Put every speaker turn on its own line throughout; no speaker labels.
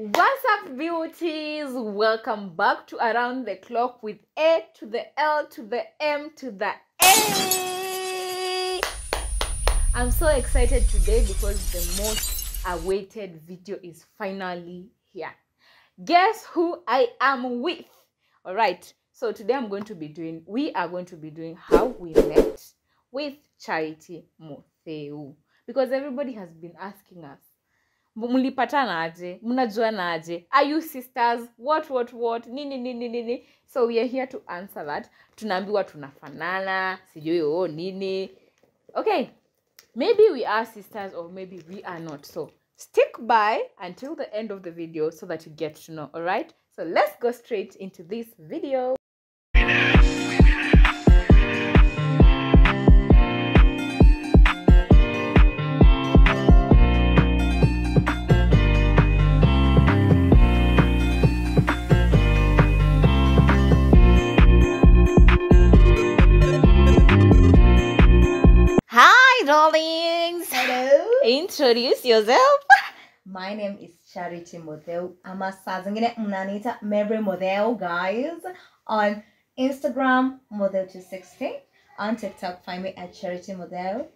What's up, beauties? Welcome back to Around the Clock with A to the L to the M to the A. I'm so excited today because the most awaited video is finally here. Guess who I am with? All right. So today I'm going to be doing, we are going to be doing how we met with Charity Mutheu because everybody has been asking us mlipatana aje? Mnajuana are you sisters? What what what? Nini nini nini? So we are here to answer that. Tunaambiwa tunafanana sijui oo nini. Okay maybe we are sisters or maybe we are not. So stick by until the end of the video so that you get to know all right so let's go straight into this video introduce yourself
My name is Charity Model. Ama saa zingine mnaniita Mary Model guys on Instagram Model260 on TikTok find me at Charity Model.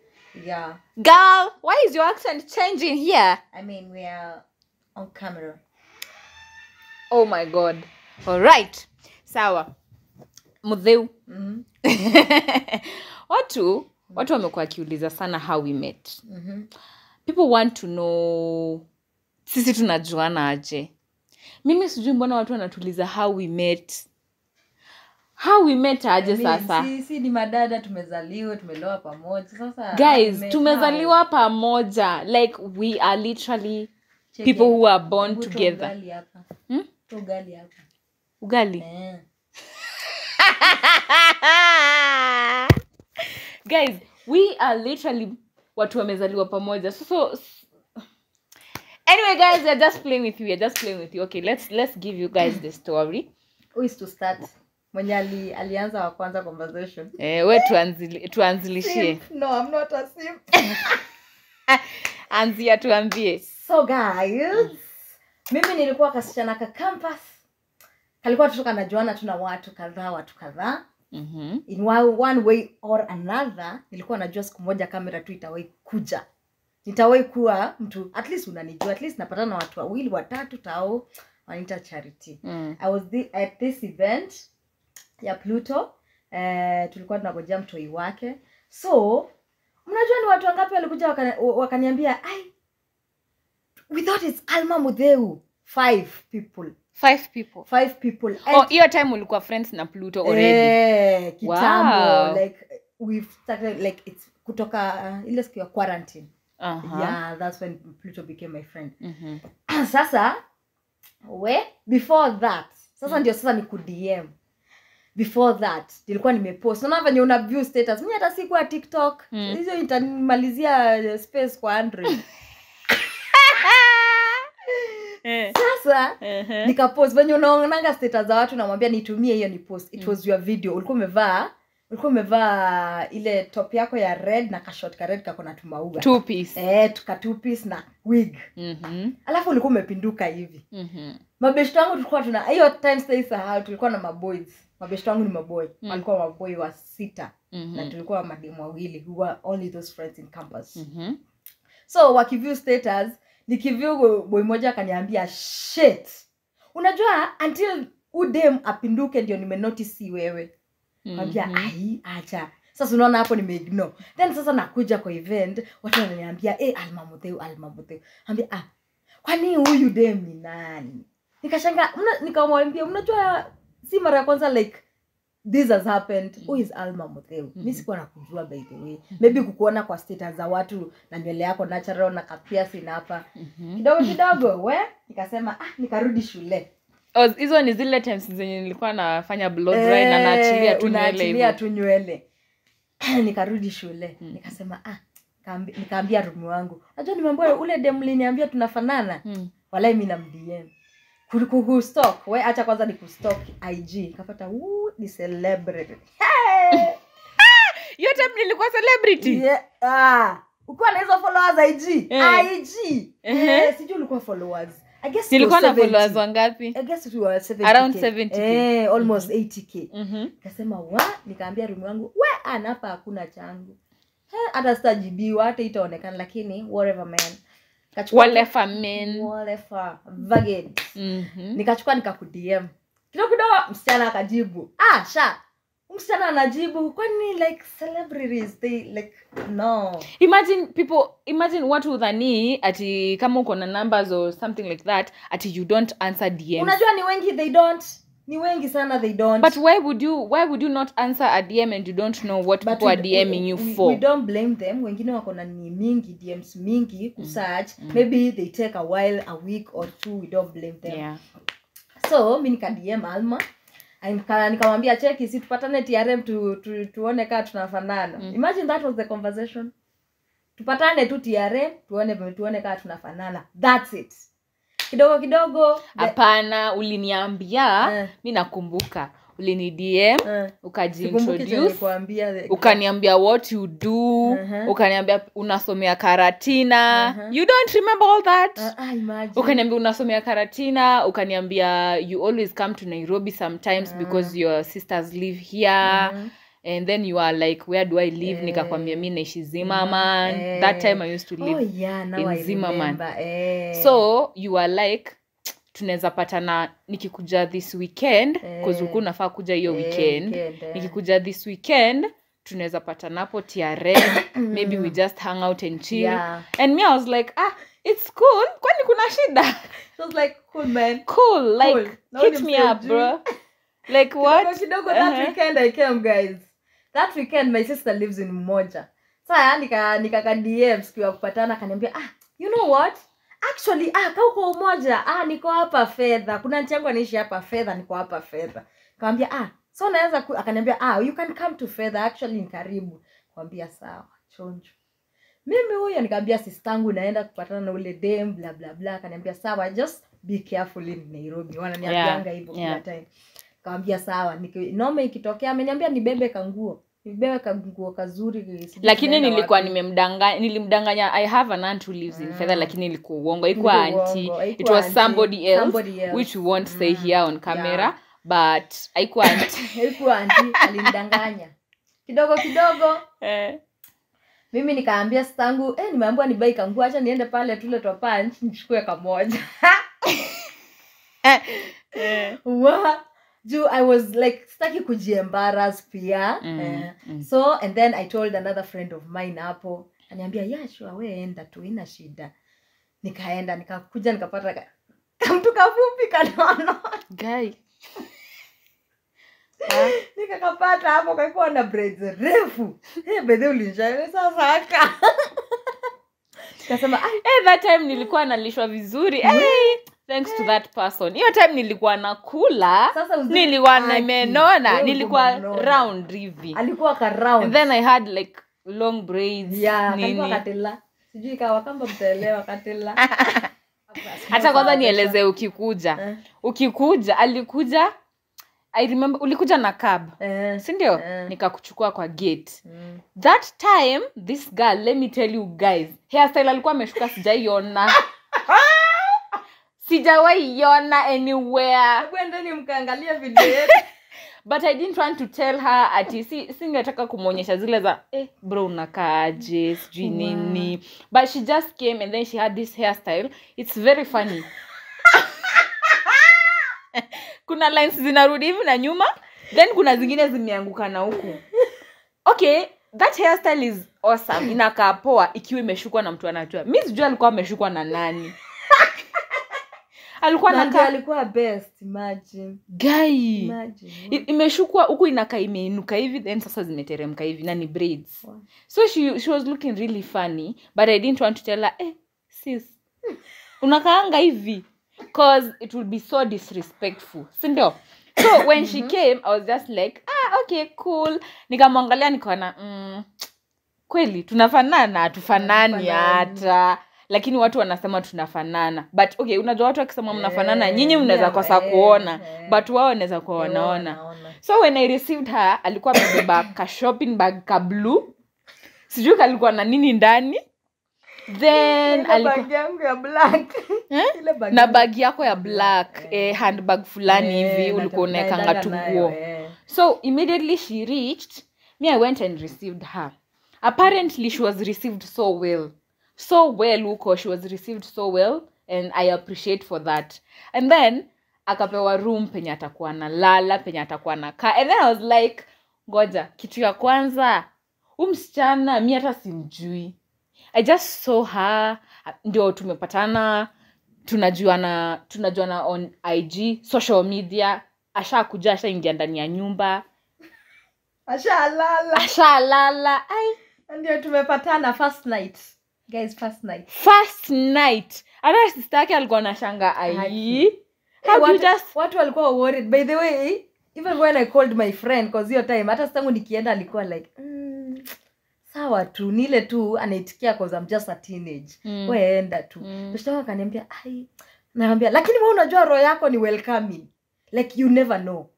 Yeah,
girl why is your accent changing here
I mean we are on camera.
oh my god all right sawa mudheu
Mhm.
watu watu wamekuwa wakiuliza sana how we met
Mhm.
People want to know sisi tunajuana aje mimi sijui mbona watu wanatuliza how we met how we met aje sasa
Si, si ni madada tumezaliwa tumelewa pamoja. Sasa
guys tumezaliwa pamoja like we are literally
Cheki.
people who are born together
ugali hapa.
Hmm?
Ugali hapa.
ugali
Yeah.
guys we are literally watu wamezaliwa pamoja. So, so anyway guys we're just playing with you we're just playing with you. Okay let's let's give you guys the story.
Who is to start? Mwenye ali, alianza wa kwanza conversation.
eh, we tuanzili, tuanzilishie.
No, I'm not a simp.
anzia tuambie.
So guys mimi nilikuwa kasichana ka campus. Kalikuwa tutoka kanajuana tuna watu kadhaa watu kadhaa
Mhm.
in one, one way or another nilikuwa najua siku moja kamera tu itawai kuja nitawai kuwa mtu at least unanijua at least napatana na watu wawili watatu tao wanaita charity
Mm.
i was the, at this event ya pluto eh, tulikuwa tunagojea mtoi wake so mnajua ni watu wangapi walikuja wakani- wakaniambia ai we thought it's alma mudheu five people
five people
five people
oh
your
hiyo time ulikuwa friends na pluto already
Eh, kitambo
Wow.
like we've started like it's kutoka uh, ile siku ya quarantine
uh-huh.
yeah that's when pluto became my friend
mm-hmm.
sasa we before that sasa mm-hmm. ndio sasa ni kudm before that nilikuwa nimepost naona venye una view status mi hata sikuwa tiktok hizo mm-hmm. itanimalizia eh, space kwa android
Eh.
sasa
Mhm.
nikapost venye unaonanga steta za watu namwambia nitumie hiyo ni post it
Mm.
was your video ulikuwa umevaa ulikuwa umevaa ile top yako ya red na kashot ka red kako na
two piece
eh, tuka two piece na wig
mm-hmm.
alafu ulikuwa umepinduka hivi
mm-hmm.
mabeshto wangu tulikuwa tuna hiyo time sahau tulikuwa na maboys mabeshto wangu ni maboy
Mm.
walikuwa maboy wa sita mm-hmm.
na
tulikuwa mademu wawili who were only those friends in campus
mm-hmm.
so wakiview status nikiview boy moja akaniambia shit. Unajua until udem apinduke ndio nimenotisi si wewe. Ambia
Mhm.
ai acha. Sasa unaona hapo nimeignore then sasa nakuja kwa event watu wananiambia eh alma mutheu alma mutheu. Ambia ah kwani huyu dem ni nani? Nikashanga mna- nikamwambia mnajua si mara ya kwanza like this has happened. Who is alma mutheu
-hmm.
mi sikuwa nakujua by the way. Maybe kukuona kwa status za watu na nywele yako natural na kapiasi na hapa.
-hmm.
kidogo kidogo we nikasema ah nikarudi shule.
Oh, hizo ni zile times zenye nilikuwa nafanya blow dry na naachilia tu nywele
tu nywele. Nikarudi shule.
Mm.
nikasema ah kaambi- nikaambia rumi wangu. Najua nimeambia ule dem liniambia tunafanana.
Mm.
walai mi namdm kustok we acha kwanza ni kustok ig kapata ni celebrity hey!
yote time nilikuwa celebrity
yeah. ah. ukiwa na hizo followers ig
Eh.
ig
Ehe.
eh, sijui ulikuwa followers I guess it
nilikuwa na followers
70.
wangapi
I guess it was 70K.
Around 70K.
Eh, almost 80k
Mhm.
kasema wa nikaambia rumi wangu we anapa hakuna changu Eh, hata sitajibiwa hata itaonekana lakini whatever man
walefa men. Mhm.
nikachukua nikakudm. Kidogo kidogo msichana akajibu. Ah sha. Msichana anajibu kwani like celebrities they like no.
Imagine people imagine watu udhanii ati kama uko na numbers or something like that ati you don't answer dm
unajua ni wengi they don't ni wengi sana they don't.
But why would you why would you not answer a dm and you don't know what
But
people
we-
are dming you
we,
for?
we don't blame them. Wengine wako na ni mingi dms mingi kusearch maybe they take a while a week or two. We don't blame them.
Yeah.
So mi nikadm alma. Nika- nikamwambia cheki si tupatane trm tu, tu, tuone kaa tunafanana?
Mm.
imagine that was the conversation. Tupatane tu trm tuone tuone kaa tunafanana. Thats it kidogo kidogo
hapana uliniambia
uh.
mi nakumbuka ulini dm
eh,
ukajiintroduce ukaniambia what you do
uh-huh.
ukaniambia unasomea karatina
uh-huh.
you don't remember all that
ah,
ukaniambia unasomea karatina ukaniambia you always come to nairobi sometimes uh-huh. because your sisters live here
Mhm.
And then you are like where do i live
Eh.
nikakwambia mi naishi zimaman
Eh.
that time i used to live
oh, yeah,
in
I remember. Eh.
so you are like tunaweza patana nikikuja this weekend
Eh.
bcause nafaa kuja hiyo
Eh,
weekend
weekend, eh.
nikikuja this weekend tunaweza patanapo trm maybe we just hang out and chill
Yeah.
and me i was like ah it's cool kwani kuna shida
She was like cool man
cool like
Cool.
Hit me up bro like what
kidogo that
Uh-huh.
weekend i came guys that weekend my sister lives in mmoja saa nika nikaka dm siku ya kupatana akaniambia ah you know what? Actually ah kauko umoja ah niko hapa fedha. Kuna nchi yangu anaishi hapa fedha niko hapa fedha. Kawambia ah so naweza akaniambia ah you can come to fedha actually ni karibu. Kawambia sawa chonjo. Mimi huyo nikaambia sistangu naenda kupatana na ule dem bla bla bla. Akaniambia sawa just be careful in nairobi. Wananiambianga
Yeah,
hivyo
yeah.
time kawambia sawa Niki- noma ikitokea ameniambia nibebe kanguo nibebe kanguo kazuri
lakini nilikuwa nimemdanganya nilimdanganya i have an aunt who lives in
Mm.
fedha lakini ilikuwa uongo
Ilikuwa
anti it was
auntie,
somebody else,
somebody else.
which we won't
mm.
say here on camera
Yeah.
but haikuwa anti
Haikuwa anti alimdanganya kidogo kidogo
Eh.
mimi nikaambia stangu eh, nimeambiwa nibai kanguo acha niende pale tule twapanch nichukue kamoja
Eh.
wa juu i was like sitaki kujiembaras pia
Mm,
eh,
mm.
so and then i told another friend of mine hapo aniambia yeah sure we enda tu ina shida. Nikaenda nikakuja nikapata ka- kamtu kafupi kanono.
Guy.
Nikakapata hapo kakuwa na braids refu. Hey, bedhe ulinshaesasaka sasa aka kasema "Ai,
eh, that time nilikuwa nalishwa vizuri. Hey, thanks to that person. Hiyo time nilikuwa na
kula uzuri-
nilikuwa nimenona nilikuwa round hivi. Then i had like long braids
yeah,
nini.
sijui mtaelewa
hata kwanza nieleze ukikuja.
Eh.
ukikuja alikuja i remember ulikuja na cab.
Eh,
sindio?
Eh.
nikakuchukua kwa gate.
Mm.
that time this girl let me tell you guys hairstyle alikuwa ameshuka sijaiona. Sijawaiona anywhere.
Kwendeni mkaangalia video yetu.
But i didn't want to tell her ati si singetaka kumwonyesha zile za eh, bro unakaaje? Sijui
Wow.
nini. But she just came and then she had this hairstyle. It's very funny kuna lines zinarudi hivi na nyuma then kuna zingine zimeanguka na huku. Okay that hairstyle is awesome. Inakaa poa ikiwa imeshukwa na mtu anajua. Mi sijua alikuwa ameshukwa na nani. Alikuwa
alikuwa best imagine.
Gai
imagine
I- imeshukwa huku inakaa imeinuka hivi then sasa zimeteremka hivi na ni braids.
Wow.
so she, she was looking really funny but i didn't want to tell her eh, sis unakaanga hivi cause it would be so disrespectful sindio so when she came i was just like ah okay cool nikamwangalia nikaona mm, kweli tunafanana hatufanani hata. Lakini watu wanasema tunafanana. But okay unajua watu wakisema mnafanana
yeah,
nyinyi mnaweza
yeah,
kosa
yeah,
kuona.
yeah.
but wao wanaweza kuwa wanaona. So when i received her alikuwa amebeba ka shopping bag ka blue. Sijui kalikuwa na nini ndani then
Ile yangu ya black.
Eh? Na
bagi
bag yako ya black
Eh.
eh, handbag fulani
Eh,
hivi
yeah,
ulikuwa unaekanga
naendanga
tu nguo.
eh.
so immediately she reached me i went and received her. Apparently she was received so well. So well huko she was received so well and i appreciate for that. And then akapewa room penye atakuwa na lala penye atakuwa na kaa. And then i was like ngoja kitu ya kwanza umsichana msichana mi hata simjui i just saw her ndio tumepatana tunajuana tunajuana on ig social media ashakuja ashaingia ndani ya nyumba.
Ashalala.
Ashalala.
Ndio tumepatana first night. Guys first night.
First night. Hata sista yake alikuwa ai
watu,
just
watu walikuwa worried. By the way even when i called my friend cause hiyo time hata sitangu nikienda alikuwa like mm, sawa tu nile tu anaitikia cause I'm just a teenage
Mm.
weenda tu
Mm.
mm. akaniambia ai naambia lakini we unajua roho yako ni welcoming like you never know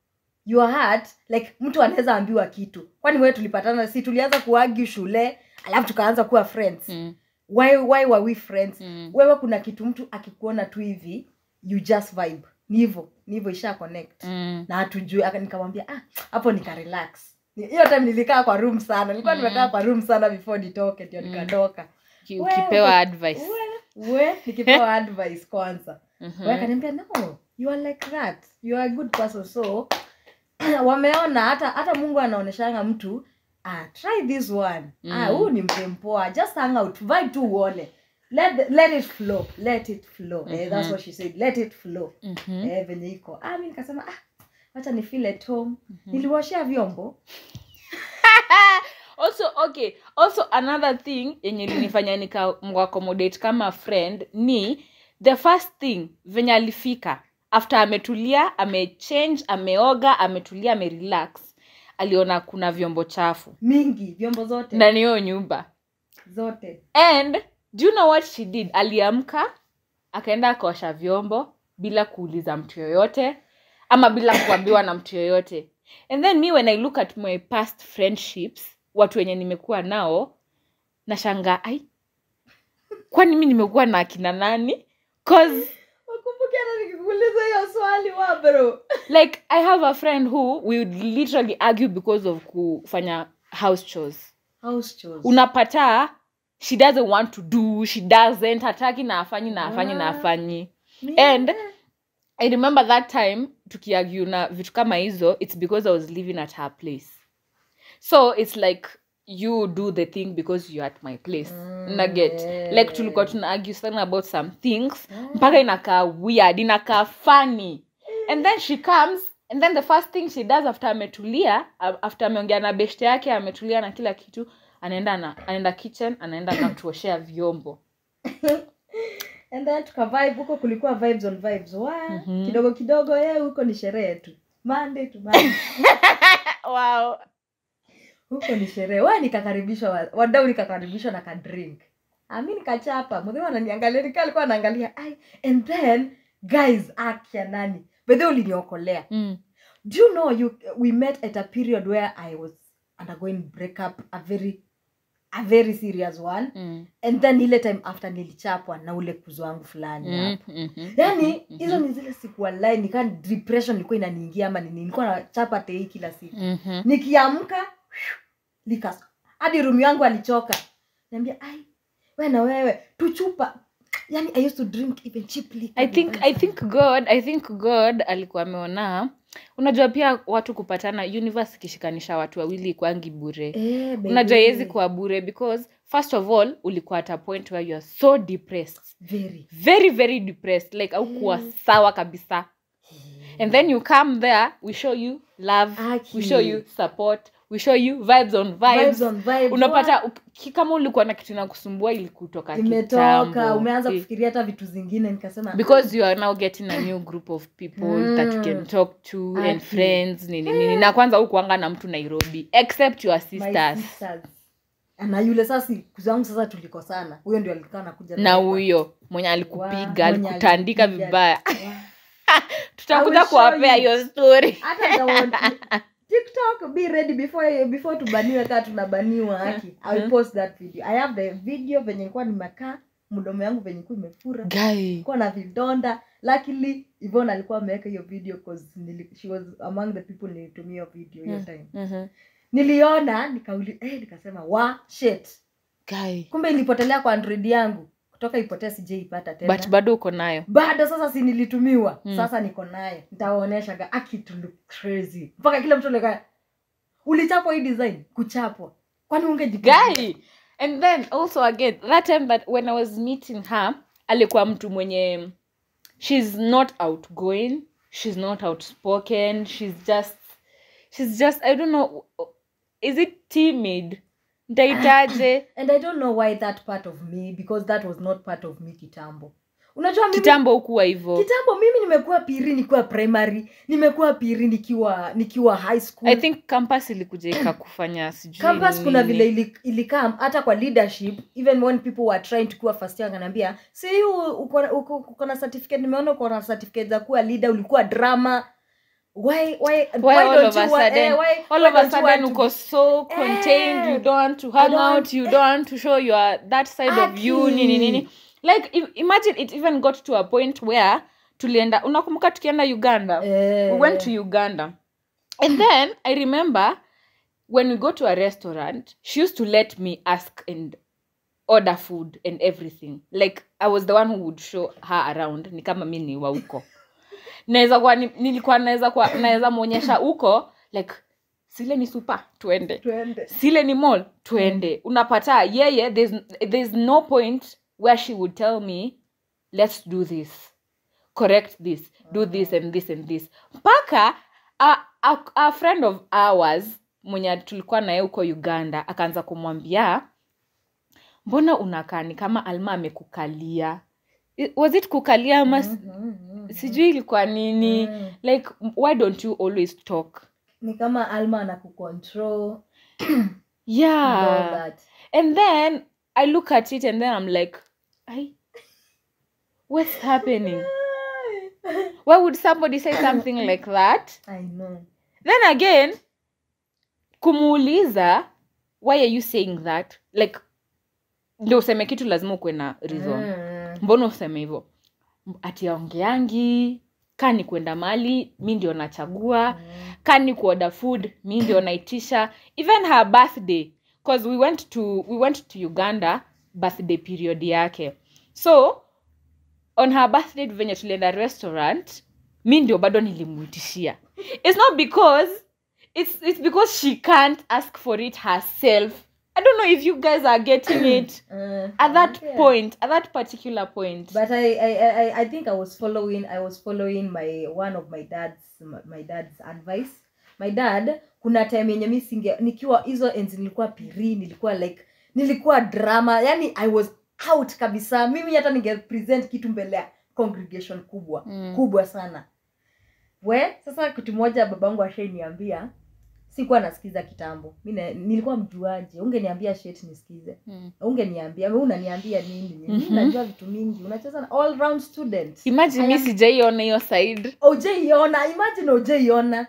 your heart like mtu anaweza ambiwa kitu kwani wewe tulipatana si tulianza kuagi shule alafu tukaanza kuwa friends
Mm,
why, why were we friends
mm.
wewe kuna kitu mtu akikuona tu hivi you just vibe ni hivyo ni hivyo isha connect
Mm.
na hatujui nikamwambia ah hapo nika relax Ni- hiyo time nilikaa kwa room sana. Nilikuwa
Mm.
nimekaa kwa room sana before nitoke ndio
Mm.
Wewe,
ukipewa advice.
we, we nikipewa advice kwanza.
Mhm.
we kaniambia no you are like that. You are a good person. So wameona hata hata mungu anaoneshanga mtu ah, try this one.
Mm.
ah, huu ni mrempoa just hang out. Vibe tu uone. Let, the- let it flow. Let it flow. Eh, that's
Mhm.
what she said. Let it flow.
Mhm.
eh, venye iko. Ah, mi nikasema ah, wacha ni feel at home. Niliwashia vyombo.
Also okay. Also another thing yenye linifanya nikamwaccommodate kama friend ni the first thing venye alifika. After ametulia amechange ameoga ametulia amerelax aliona kuna vyombo chafu.
Mingi vyombo zote.
Ndani hiyo nyumba.
Zote.
And do you know what she did? Aliamka akaenda akaosha vyombo bila kuuliza mtu yoyote ama bila kuambiwa na mtu yoyote. And then me when i look at my past friendships watu wenye nimekuwa nao nashangaa ai kwani mi nimekuwa na akina nani? Cause like i have a friend who we would literally argue because of kufanya house chores.
House chores.
Unapata she doesn't want to do she doesn't hataki na afanyi na afanyi na
Ah.
afanyi. And i remember that time tukiargue na vitu kama hizo it's because i was living at her place. So it's like you do the thing because you're at my place.
Mm,
naget
yeah.
like tulikuwa tuna argue sana about some things mpaka inakaa weird inakaa funny. And then she comes and then the first thing she does after ametulia after ameongea na beshte yake ametulia na kila kitu anaenda na anaenda kitchen anaenda na kutuoshea vyombo
and then tukavibe huko kulikuwa vibes on vibes. Wa
Mhm.
kidogo kidogo ye huko ni sherehe tu. Monday to monday.
Wow.
Huko ni sherehe. Wa nikakaribishwa wadau nikakaribishwa na kadrink ami nikachapa. Mdheu ananiangalia nika alikuwa anaangalia ai and then guys akya nani? Bedhe uliniokolea.
Mm.
do you know you we met at a period where i was undergoing breakup a very a very serious one
Mm.
and then ile time after nilichapwa na ule kuzo wangu fulani
Mm.
hapo
Mhm.
yani hizo mm-hmm. ni zile siku alai nikaa depression ilikuwa inaniingia ama nini nilikuwa nachapa tei kila siku
mm-hmm.
nikiamka likas hadi rumi yangu alichoka niambia ai we na wewe tuchupa yani i used to drink even cheap liquor
i think i think god i think god alikuwa ameona unajua pia watu kupatana universe ikishikanisha watu wawili kwangi bure.
Eh,
unajua iwezi kuwa bure because first of all ulikuwa at a point where you are so depressed.
Very.
Very very depressed. Like au kuwa
Mm.
sawa kabisa. And then you come there we show you love
Aki.
we show you support we show you vibes on vibes,
vibes on vibes
unapata kama ulikuwa na kitu na kusumbua ilikutoka
imetoka
kitambo.
umeanza kufikiria hata vitu zingine nikasema
because you are now getting a new group of people
Mm.
that you can talk to and
Aki.
friends nini nini na kwanza hukuanga na mtu nairobi except your
my
sisters
sisters. na yule sasa kuzangu sasa tulikosana huyo ndio alikaa nakuja
na huyo mwenye
Wa-
alikupiga
mwenye
alikutandika
alikupiga.
vibaya
Wa-
tutakuja
show
kuwapea
you.
hiyo story
hata tiktok be ready before before tubaniwe kaa tunabaniwa haki i will
Mhm.
post that video. I have the video venye nilikuwa nimekaa mdomo yangu venye kuwa imefura. Kuwa na vidonda. Luckily Yvonne alikuwa ameweka hiyo video she was among the people nilitumia hiyo video hiyo
Mm.
time.
Mhm.
niliona nikauli eh, nikasema wa shit.
Guy.
Kumbe ilipotelea kwa android yangu kutoka ipotea sijaipata tena.
But bado uko nayo.
Bado sasa si nilitumiwa.
Mm.
sasa niko naye. Nitawaonyesha ga akitu look crazy. Mpaka kila mtu leka ulichapwa hii design? Kuchapwa. Kwani
ungejigai and then also again that time that when i was meeting her alikuwa mtu mwenye she's not outgoing she's not outspoken she's just she's just i don't know is it timid ntaitaje
and i don't know why that part of me because that was not part of me kitambo. Unajua mimi
kitambo ukuwa hivo
kitambo mimi nimekuwa piri nikiwa primary nimekuwa piri nikiwa nikiwa high school.
I think campus ilikuja ikakufanya sijui
campus kuna
vile
vile ili- ilikaa hata kwa leadership even when people were trying to kuwa first year ananiambia si uko na certificate nimeona uko na certificate za kuwa leader ulikuwa drama why why
Why
why
all of a sudden-
eh, why,
all
why
of a sudden uko so contained
Eh,
you don't want to hang
don't-
out you don't want to show your that side of you
Aki.
nini nini like i- imagine it even got to a point where tulienda unakumbuka tukienda uganda?
Eh,
we went to uganda. And then i remember when we go to a restaurant she used to let me ask and order food and everything. Like i was the one who would show her around ni kama mi ni wa huko naweza kuwa nilikuwa naweza kuwa naweza mwonyesha huko like sile ni supa tuende
tuende
sile ni mall tuende unapata yeye there's, there's no point where she would tell me let's do this. Correct this. Do this and this and this. Mpaka a, a, a friend of ours mwenye tulikuwa naye huko uganda akaanza kumwambia mbona unakani kama alma amekukalia was it kukalia ama -hmm,
mm -hmm.
sijui ilikuwa nini?
Mm.
like why don't you always talk?
Ni kama alma anakucontrol.
Yeah.
And
and then i look at it and then i'm like I, what's happening? Why would somebody say something like that?
I know.
Then again kumuuliza why are you saying that? Like ndio useme kitu lazima ukuwe na reason.
Mm.
Mbona useme hivyo? Ati aongeangi kwenda mali mi ndio nachagua.
Mm.
kani kuoda food mi ndio naitisha. Even her birthday cause we went to we went to uganda birthday period yake. So on her birthday venye tulienda restaurant mi ndio bado nilimuitishia it's not because it's, it's because she can't ask for it herself i don't know if you guys are getting it.
Uh,
at that
Yeah.
point at that particular point.
But I, I i i think i was following i was following my one of my dad's my dad's advice. My dad kuna time yenye mi singe nikiwa hizo enzi nilikuwa piri nilikuwa like nilikuwa drama. Yani i was out kabisa. Mimi hata ninge present kitu mbele ya congregation kubwa.
Mm.
kubwa sana. We sasa kitu moja babangu ashainiambia sikuwa nasikiza kitambo. Mi nilikuwa mjuaji. Ungeniambia shet nisikize.
Mm.
ungeniambia. We unaniambia nini?
Mm-hmm.
najua vitu mingi. Unacheza na all round student.
Imagine mi sijaiona hiyo side.
Ujeiona imagine ujeiona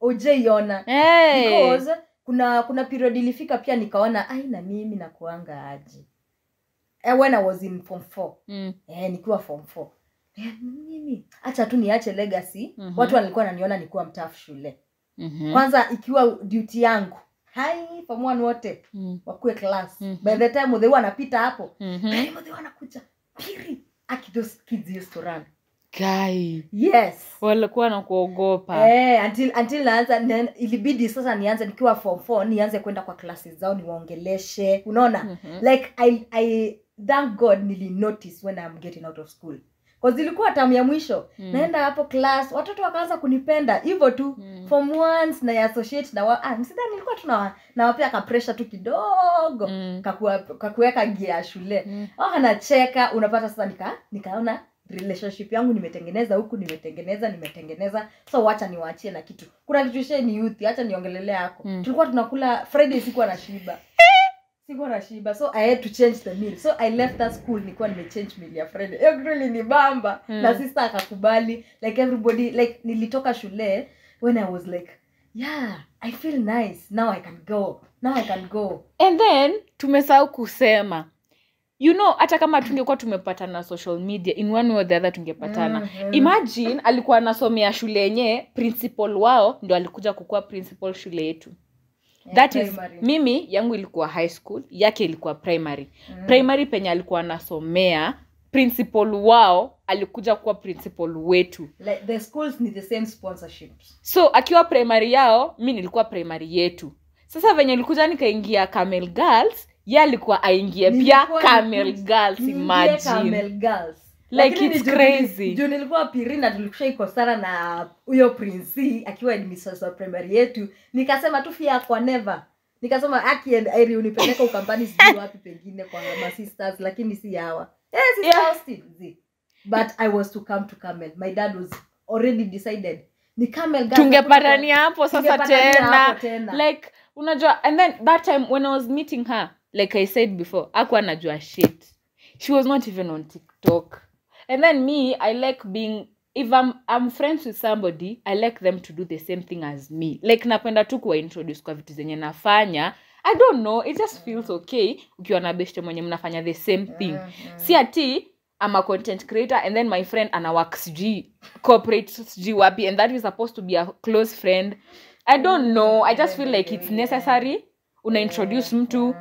ujeiona
hey.
because kuna kuna period ilifika pia nikaona ai na mimi nakuanga aji eh, when i was in form four.
Mm.
eh, nikiwa form four. Eh, mimi. Hacha tu niache legacy.
-hmm.
watu walikuwa naniona nikuwa mtafu shule
mm-hmm.
kwanza ikiwa duty yangu hai pamoja wote
mm.
wakuwe class
mm-hmm.
by the time mudhe wanapita hapo
mm-hmm.
mudhe anakuja piri aki those kids used to run
guy
yes
walikuwa na kuogopa
Eh, until until naanza ilibidi sasa nianze nikiwa form 4 nianze kwenda kwa classes zao niwaongeleshe unaona
mm-hmm.
like i i thank god nili notice when i'm getting out of school cause ilikuwa tamu ya mwisho
Mm.
naenda hapo class watoto wakaanza kunipenda hivyo tu
Mm.
form once na associate na wa, ah, msidhani nilikuwa tu nawa- nawapea ka pressure tu kidogo
Mm.
kakuweka gia shule
Mm.
oh, anacheka unapata sasa nika nikaona relationship yangu nimetengeneza huku nimetengeneza nimetengeneza so wacha niwaachie na kitu kuna kitu ni youth hacha niongelelea yako
Mm.
tulikuwa tunakula friday sikuwa na shiba sikuwa shiba so i had to change the meal so i left that school nilikuwa nimechange meal ya friday hiyo kitu ilinibamba
Mm.
na sister akakubali. Like everybody like nilitoka shule when i was like yeah i feel nice. Now i can go. Now i can go.
And then tumesahau kusema. You know hata kama tungekuwa tumepatana social media in one way or the other tungepatana.
Mhm.
imagine alikuwa anasomea shule yenye principal wao ndio alikuja kukuwa principal shule yetu
Yeah,
that is
primary.
mimi yangu ilikuwa high school yake ilikuwa primary
Mm.
primary penye alikuwa anasomea principal wao alikuja kuwa principal wetu
like the schools need the same sponsorships
so akiwa primary yao mi nilikuwa primary yetu sasa venye ilikuja nikaingia camel girls ye alikuwa aingie pia camel girls imagine
Camel Girls.
Like
Lakini
it's
juu
crazy.
juu nilikuwa piri na tulikushaikosana na huyo prince akiwa administrator wa primary yetu. Nikasema tu fia kwa never. Nikasema aki and airi unipeleka ukampani sijui wapi pengine kwa masisters lakini si hawa. Eh, sister
Yeah.
Austin, but i was to come to camel my dad was already decided. Ni camel
tungepatania hapo sasa tena.
tena.
like unajua and then that time when i was meeting her like i said before akuwa anajua shit. She was not even on tiktok and then me i like being if I'm, I'm friends with somebody i like them to do the same thing as me. Like napenda tu kuwa introduce kwa vitu zenye nafanya. I don't know it just feels okay ukiwa na beshte mwenye mnafanya the same thing.
Mm, mm.
si ati I'm a content creator and then my friend ana work sijui corporate sijui wapi and that is supposed to be a close friend. I don't know i just feel like it's necessary. Una introduce mtu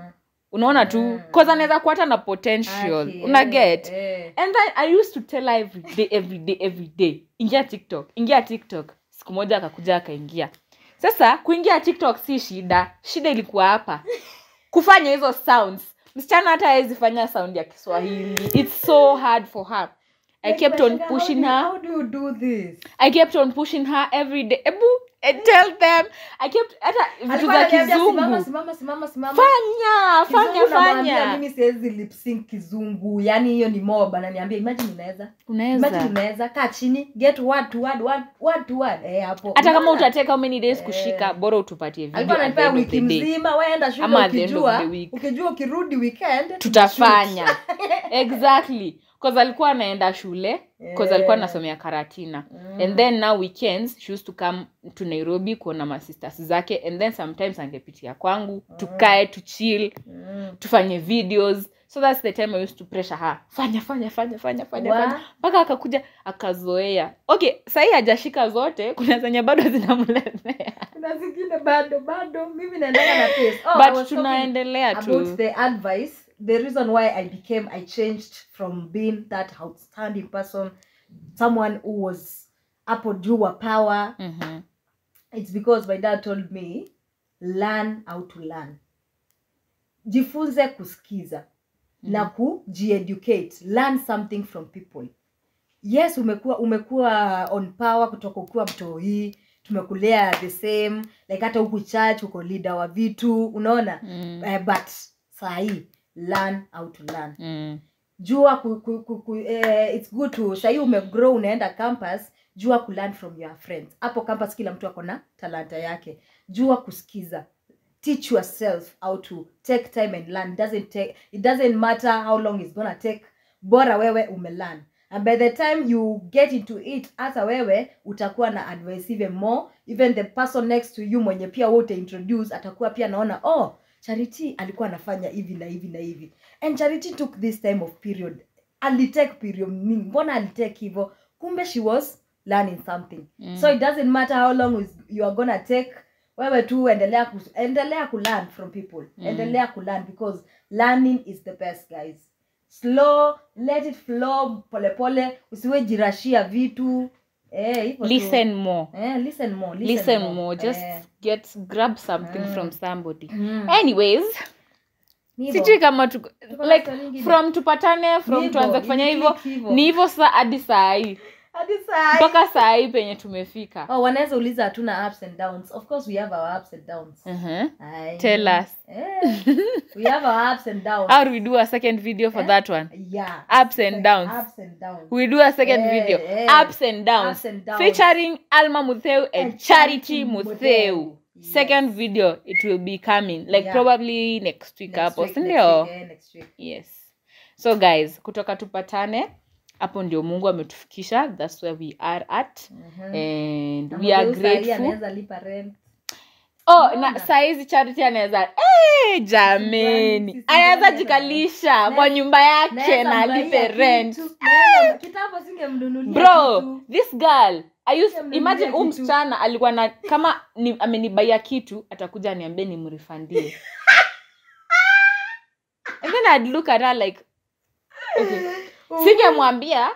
unaona tu cause anaweza kuata na potential.
Okay,
una
eh,
get?
yeah.
and then i used to tell her every day every day every day ingia tiktok ingia tiktok. Siku moja akakuja akaingia. Sasa kuingia tiktok si shida. Shida ilikuwa hapa. Kufanya hizo sounds. Msichana hata hawezi fanya sound ya kiswahili. Its so hard for her. I
Like,
kept on pushing her.
how do you do this?
I kept on pushing her every day. Ebu and tell them. I kept hata vitu za
ananiambia, simama
kizungu.
Simama simama simama
fanya fanya fanya.
Mimi siwezi lip sync kizungu. Yani hiyo ni mob ananiambia imagine unaweza. Imagine
unaweza.
Unaweza kaa chini get word to word word, word to word eh hapo.
Hata kama utateka how many days
Eh.
kushika bora utupatie video
alikuwa
of
wiki mzima wewe weenda shule ukijua. ukijua ukirudi weekend
tutafanya. exactly cause alikuwa anaenda shule cause
Yeah.
alikuwa anasomea karatina
Mm.
and then now weekends she used to come to nairobi kuona masisters zake and then sometimes angepitia kwangu mm. tukae tuchill
Mm.
tufanye videos so that's the time i used to pressure her fanya fanya fanya fanya fanya
wow.
fanya mpaka akakuja akazoea okay sahii hajashika zote kuna zenye bado zinamlemea
kuna zingine bado bado mimi naendelea na pace oh,
but
was talking about the advice the reason why i became i changed from being that outstanding person someone who was up on your power.
Mm-hmm.
it's because my dad told me learn how to learn. Jifunze kusikiza na kujieducate. Learn something from people. Yes umekuwa umekuwa on power kutoka ukiwa mtohii tumekulea the same. Like hata huku church uko leader wa vitu. Unaona?
Mm.
uh, but sahii learn how to learn.
Mm.
jua ku, ku, ku, ku, eh, it's good to sahii umegrow unaenda campus jua ku learn from your friends. Hapo campus kila mtu ako na talanta yake. Jua kusikiza. Teach yourself how to take time and learn. Doesn't take it doesn't matter how long it's gonna take. Bora wewe umelearn and by the time you get into it hata wewe utakuwa na advice even more. Even the person next to you mwenye pia wote introduce atakuwa pia naona oh charity alikuwa anafanya hivi na hivi na hivi. And charity took this time of period. Alitake period mingi. Mbona alitake hivyo? Kumbe she was learning something.
Mm.
so it doesn't matter how long is- you are gonna take wewe tu endelea ku, endelea ku learn from people.
Mm.
endelea ku learn because learning is the best guys. Slow let it flow polepole usiwe jirashia vitu eh, hivyo tu.
more
eh, listen more listen,
listen
more,
more just
eh.
get grab something
Mm.
from somebody
Mm.
anyways sijui kama tuko like from tupatane from tuanze kufanya
hivo
ni hivo saa Hadi saa hii. Mpaka saa hii penye tumefika
oh, wanaweza uliza hatuna ups and downs of course we have our ups and downs
Mhm.
Aye.
tell us
Eh, we have our ups and downs
how do we do a second video for
Eh?
that one
yeah
Ups and downs.
ups and downs
we do a second
Eh,
video
eh.
ups and downs
Ups and downs.
featuring alma mutheu and,
And
charity mutheu
Mutheu. Yes.
second video it will be coming like
Yeah.
probably next week hapo sindio
week, eh, next week.
yes so guys kutoka tupatane hapo ndio mungu ametufikisha thats where we are at.
Mhm.
and we are grateful. oh na saizi charity anaweza hey, jameni. Anaweza jikalisha kwa nyumba yake na alipe rent. bro this girl I used, imagine huu msichana alikuwa na kama ni, amenibaia kitu atakuja aniambie nimrifandie and then I'd look at her like okay singemwambia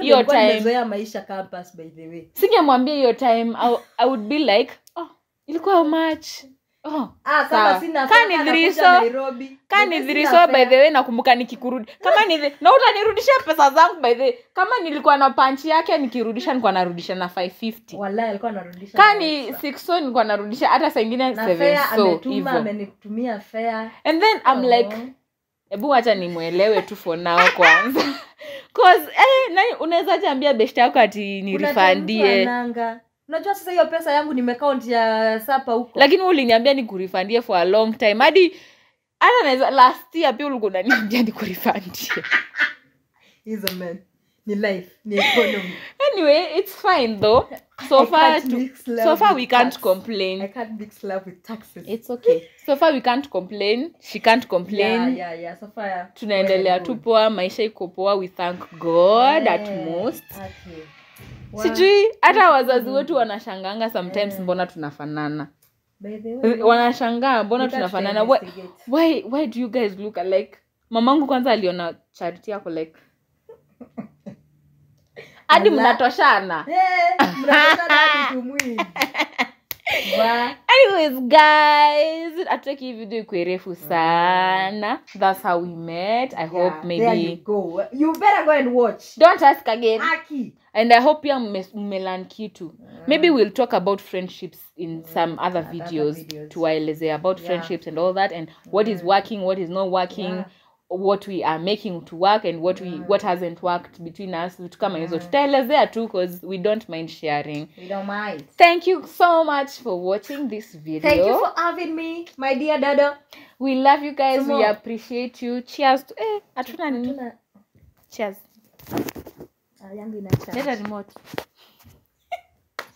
hiyo
maisha campus by the way.
Singemwambia hiyo time I, I would be like oh ilikuwa how much oh
ah
Sawa.
kama sina
Ka
fedha,
ni
nakuja
Dhiriso,
Nairobi.
ka ni
Sina
dhiriso
fare.
by the way nakumbuka nikikurudi kama ni na utanirudishia pesa zangu by the way. Kama nilikuwa na panchi yake nikirudisha nilikuwa narudisha na 550
kani alikuwa anarudisha
ka
na
ni
extra.
6 so nilikuwa narudisha hata saa ingine
na
7
fare
so hivyo. and then i'm like hebu wacha nimwelewe tu for now kwanza. Cause eh, nani unaweza ambia beshte yako ati nirifandie
unajua sasa hiyo pesa yangu nimekaunti ya sapa huko.
Lakini uliniambia nikurifandie for a long time. Hadi hata naweza last year pia ulikuwa unaniambia nikurifandie
hizo men ni life ni economy.
Anyway it's fine though. So
I
far to, so far we can't
tax.
complain.
I can't mix love with taxes.
it's okay. So far we can't complain. She can't complain.
Yeah, yeah, yeah. So far,
tunaendelea
tupoa
tu poa maisha iko poa we thank god at
Eh,
most.
okay.
Sijui hata wazazi wetu wanashanganga sometimes
yeah.
mbona tunafanana.
Way,
wanashangaa mbona tunafanana. Why, why, why do you guys look alike? Mamangu kwanza aliona charity yako like hadi mnatoshana
Eh.
Anyways guys atake hii video ikue refu sana that's how we met i hope
Yeah, maybe you go. You better go and watch.
don't ask again
Aki.
and i hope pia mme- mmelan kitu maybe we'll talk about friendships in mm. some other
other
videos
videos.
tuwaelezea about
Yeah.
friendships and all that and what is working what is not working
Yeah.
What we are making to work and what we what hasn't worked between us. Vitu kama hizo. Tutaelezea tu because we don't mind sharing.
We don't mind.
thank you so much for watching this video.
Thank you for having me, my dear dada.
we love you guys.
Some
we appreciate you. Cheers to eh hatuna nini? Cheers. Leta remote.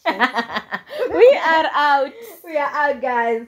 We are out.
We are out, guys.